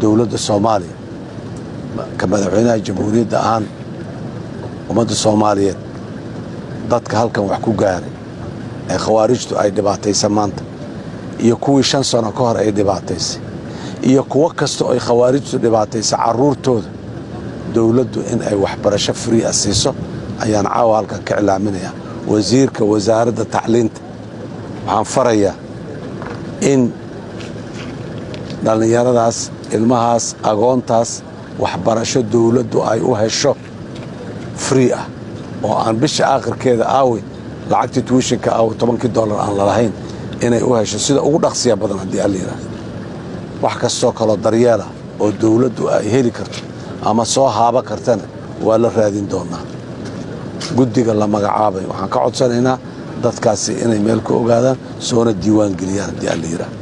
dowladda soomaaliya. Ka madaxweynaha jamhuuriyadda ahaan ummadda soomaaliyeed dadka halkan wax ku gaaray ee khawaarijtu ay dhibaataysa maanta iyo kuwii shan sano ka hor ay dhibaataysay iyo kuwo kastoo ay khawaarijtu dhibaataysa carruurtooda dowladdu in ay waxbarasho frii a siiso ayaan caawa halkan ka cilaaminayaa wasiirka wasaaradda tacliinta. Waxaan farayaa in dhallinyaradaas ilmahaas agoontaas waxbarasho dowladdu ay u hesho free ah oo aan bisha aakhirkeeda aawi lacagtii tuwishinka aawi tobankii dollar aan lalahayn inay u hesho sida ugu dhaqsiya badan haddii alla yidhaahdo wax kastoo kaloo daryeela oo dowladdu ay heli karto ama soo haaba kartana waa la raadin doonaa. Guddiga la magacaabay waxaan ka codsanaynaa dadkaasi inay meel ku ogaadaan soona diiwaan geliyaan haddii alla yidhaahdo